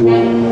Thank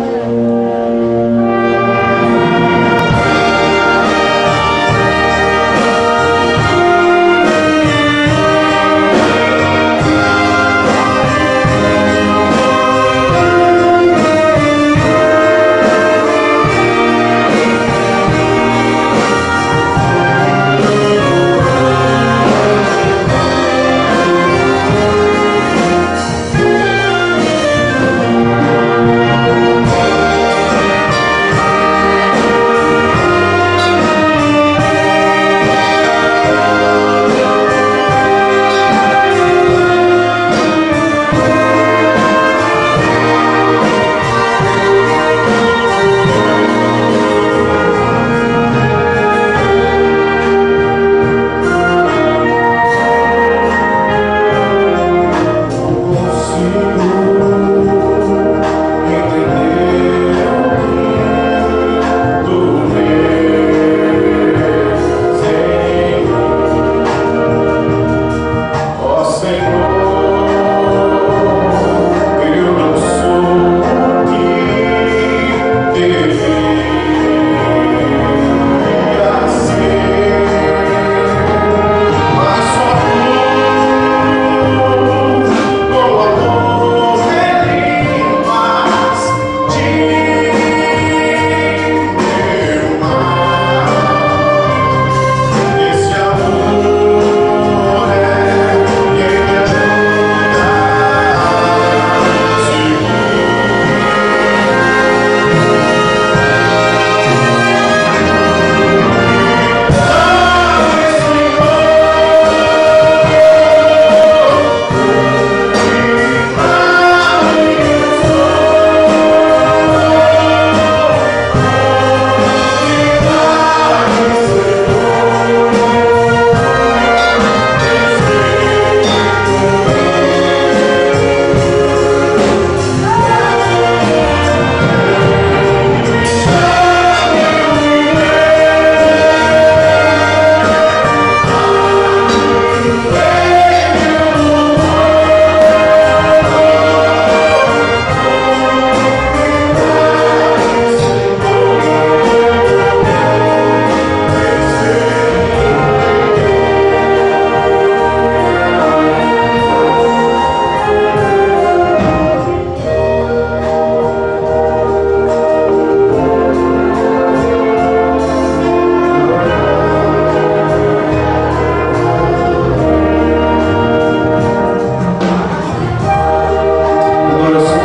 Deus.